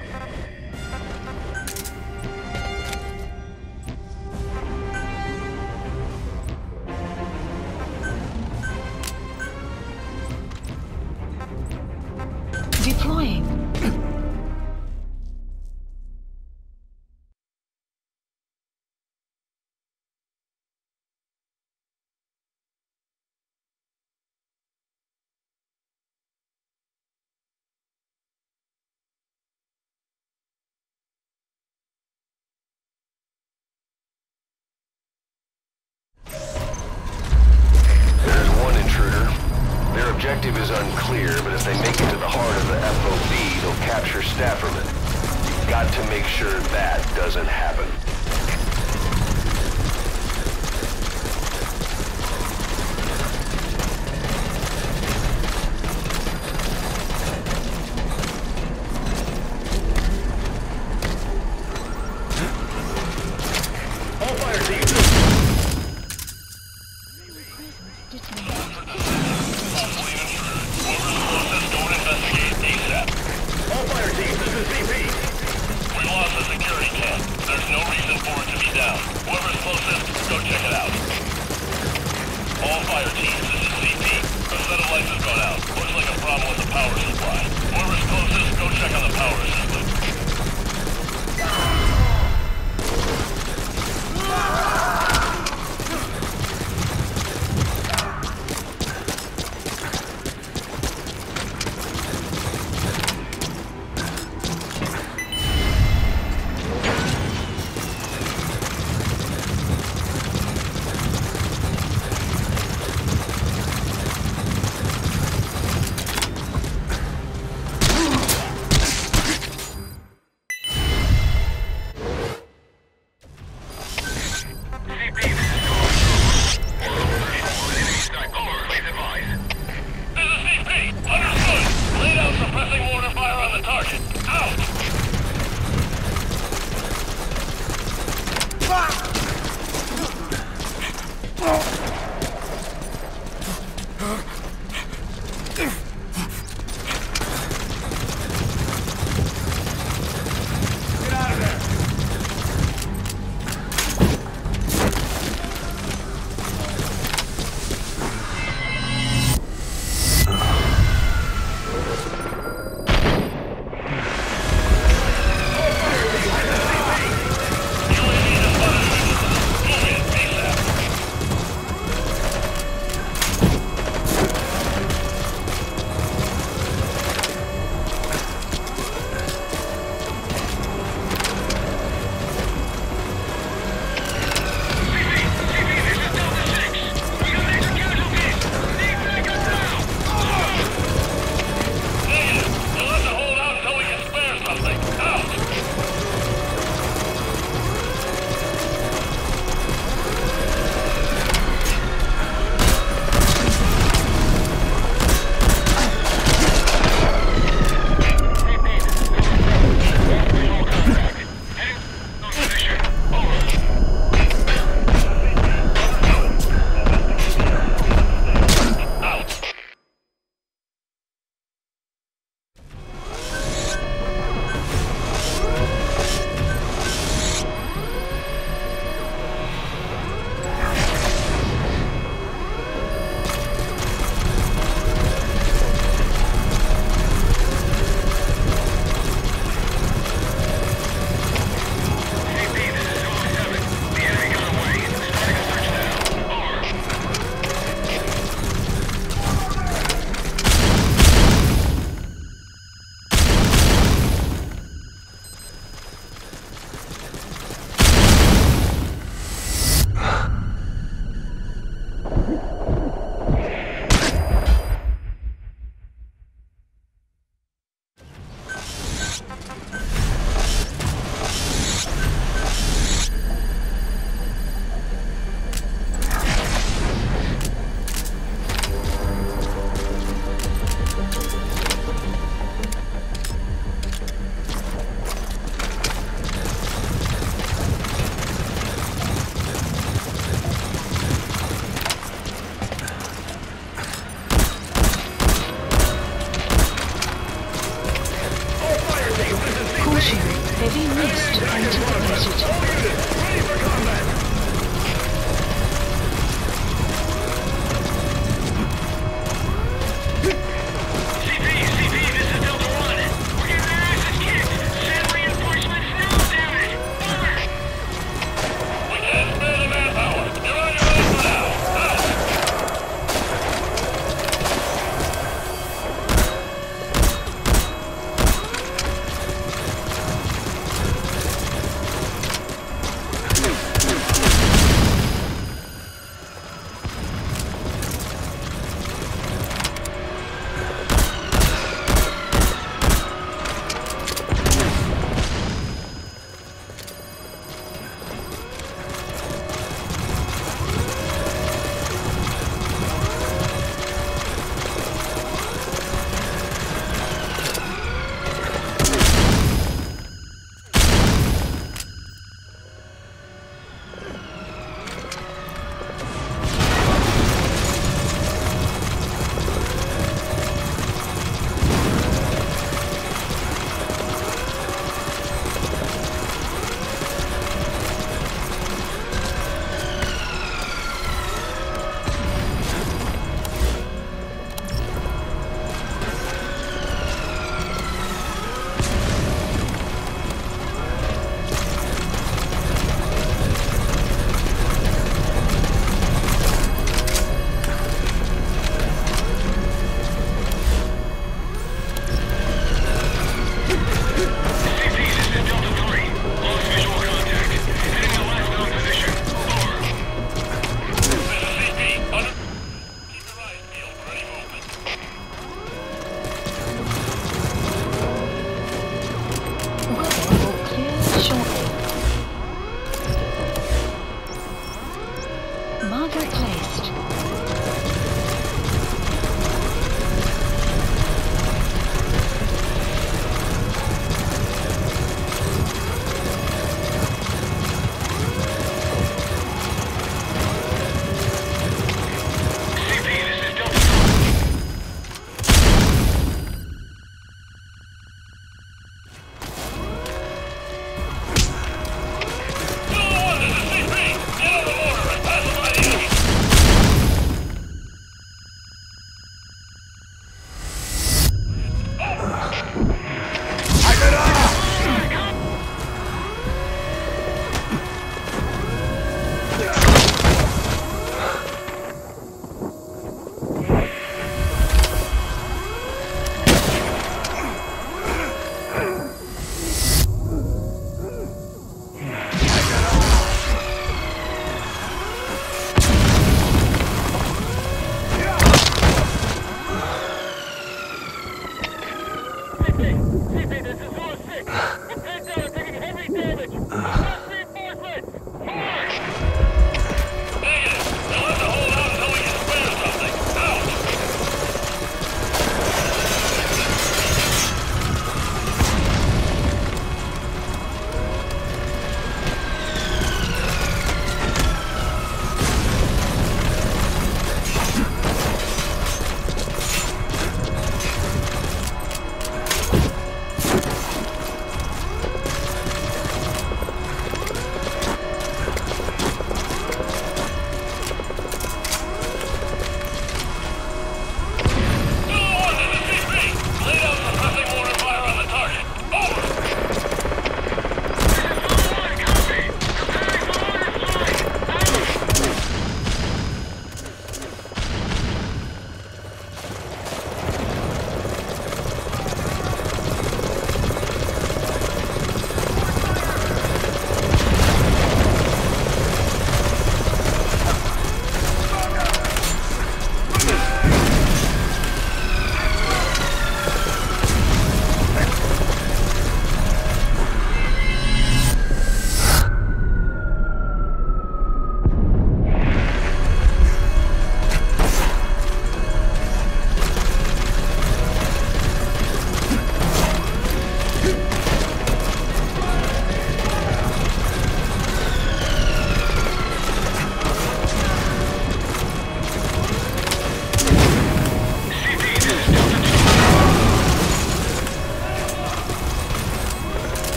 Yeah. objective is unclear, but if they make it to the heart of the FOB, they'll capture Stafferman. You've got to make sure that doesn't happen. Oh! Marker placed.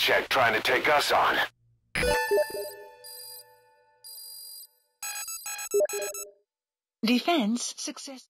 check trying to take us on. Defense success.